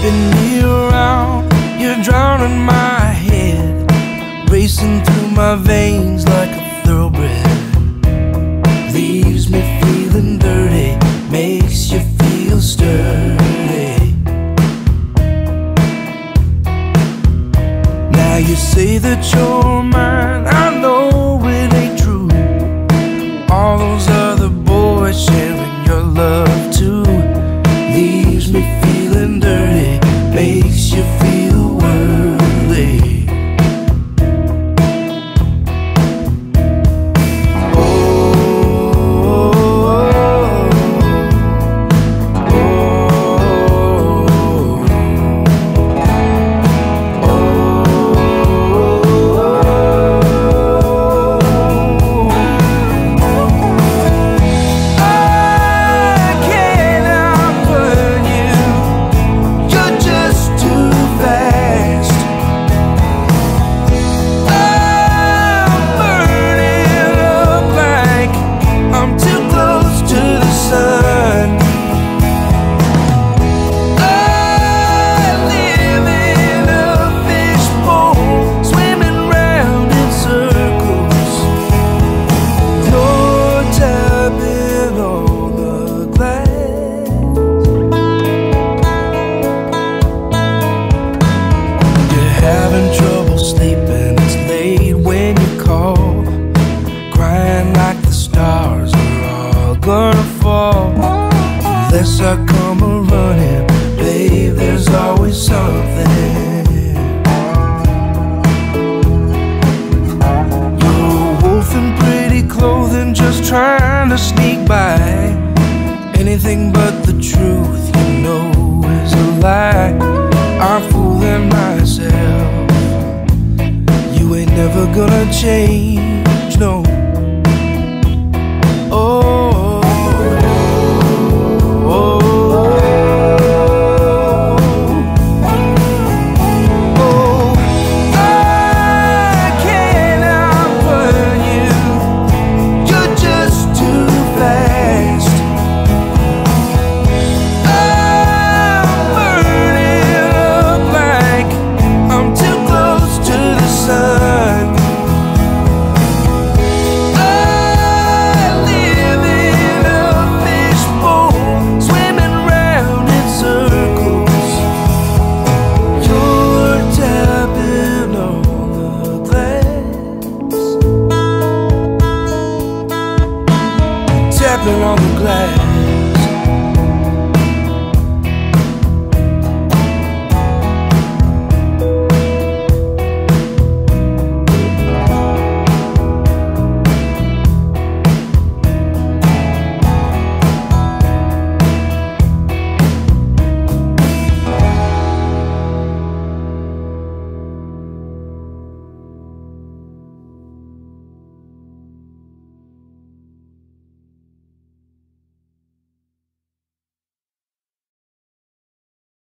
Spin me around, you're drowning my head, racing through my veins like a thoroughbred. Leaves me feeling dirty, makes you feel sturdy. Now you say that you're mine, having trouble sleeping. It's late when you call, crying like the stars are all gonna fall. Unless I come a running, babe, there's always something. You're a wolf in pretty clothing, just trying to sneak by. Anything but the truth, never gonna change, no. Tapping on the glass.